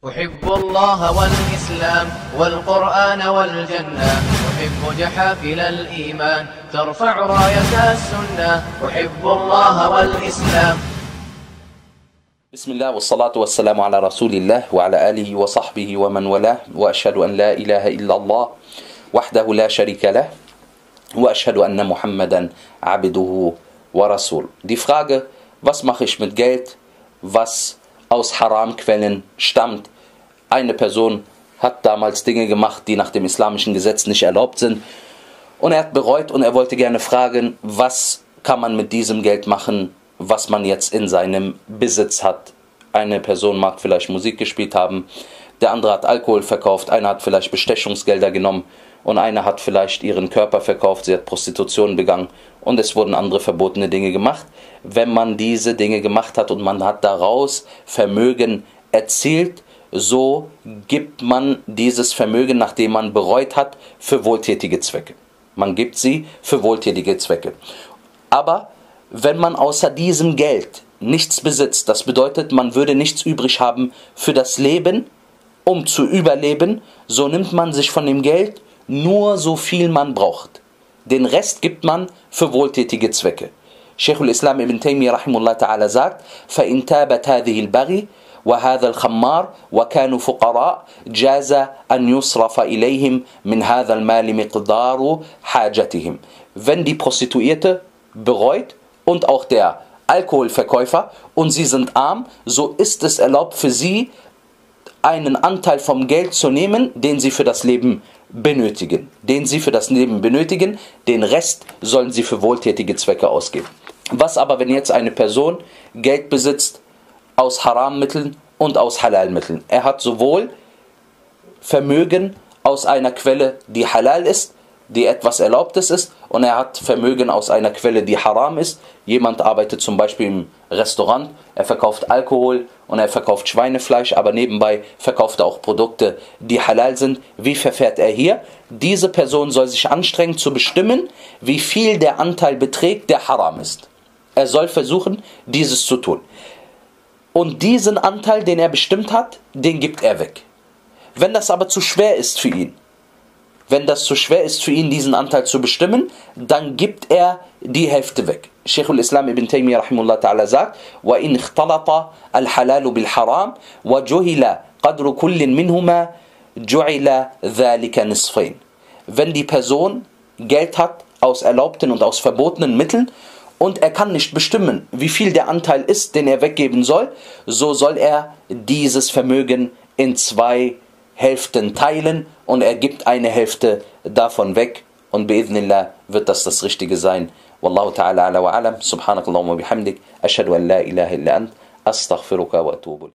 أحب الله والإسلام والقرآن والجنة. أحب جحافل الإيمان ترفع راية السنة. أحب الله والإسلام. بسم الله والصلاة والسلام على رسول الله وعلى آله وصحبه ومن والاه وأشهد أن لا إله إلا الله وحده لا شريك له وأشهد أن محمدا عبده ورسول Die Frage, was mache ich mit Geld, was aus Haramquellen stammt. Eine Person hat damals Dinge gemacht, die nach dem islamischen Gesetz nicht erlaubt sind. Und er hat bereut und er wollte gerne fragen, was kann man mit diesem Geld machen, was man jetzt in seinem Besitz hat. Eine Person mag vielleicht Musik gespielt haben, der andere hat Alkohol verkauft, einer hat vielleicht Bestechungsgelder genommen und einer hat vielleicht ihren Körper verkauft, sie hat Prostitution begangen und es wurden andere verbotene Dinge gemacht. Wenn man diese Dinge gemacht hat und man hat daraus Vermögen erzielt, so gibt man dieses Vermögen, nachdem man bereut hat, für wohltätige Zwecke. Man gibt sie für wohltätige Zwecke. Aber wenn man außer diesem Geld nichts besitzt, das bedeutet, man würde nichts übrig haben für das Leben, um zu überleben, so nimmt man sich von dem Geld nur so viel man braucht. Den Rest gibt man für wohltätige Zwecke. Sheikh al-Islam ibn Taymiyyah rahimullah ta'ala sagt, فَإِن تَابَتْ هَذِهِ الْبَغِي وهذا الخمار وكانوا فقراء جاز أن يصرف إليهم من هذا المال مقدار حاجتهم. Wenn die Prostituierte bereut und auch der Alkoholverkäufer und sie sind arm, so ist es erlaubt für sie, einen Anteil vom Geld zu nehmen, den sie für das Leben benötigen. Den sie für das Leben benötigen, den Rest sollen sie für wohltätige Zwecke ausgeben. Was aber, wenn jetzt eine Person Geld besitzt aus Harammitteln und aus Halalmitteln? Er hat sowohl Vermögen aus einer Quelle, die halal ist, die etwas Erlaubtes ist, und er hat Vermögen aus einer Quelle, die haram ist. Jemand arbeitet zum Beispiel im Restaurant, er verkauft Alkohol und er verkauft Schweinefleisch, aber nebenbei verkauft er auch Produkte, die halal sind. Wie verfährt er hier? Diese Person soll sich anstrengen zu bestimmen, wie viel der Anteil beträgt, der haram ist. Er soll versuchen, dieses zu tun. Und diesen Anteil, den er bestimmt hat, den gibt er weg. Wenn das aber zu schwer ist für ihn, wenn das zu schwer ist für ihn, diesen Anteil zu bestimmen, dann gibt er die Hälfte weg. Sheikh al-Islam ibn Taymiyyah rahimullah ta'ala sagt, وَإِنْ اخْتَلَطَ الْحَلَالُ بِالْحَرَامِ وَجُهِلَ قَدْرُ كُلٍّ مِنْهُمَا جُعِلَ ذَلِكَ نِصْفَيْنِ Wenn die Person Geld hat aus erlaubten und aus verbotenen Mitteln und er kann nicht bestimmen, wie viel der Anteil ist, den er weggeben soll, so soll er dieses Vermögen in zwei Hälften teilen und er gibt eine Hälfte davon weg und bi'idhnillah wird das das Richtige sein. Wallahu ta'ala ala wa alam. Subhanakallahumma bihamdik. Ashhadu an la ilaha illa ant. Astaghfiruka wa atubu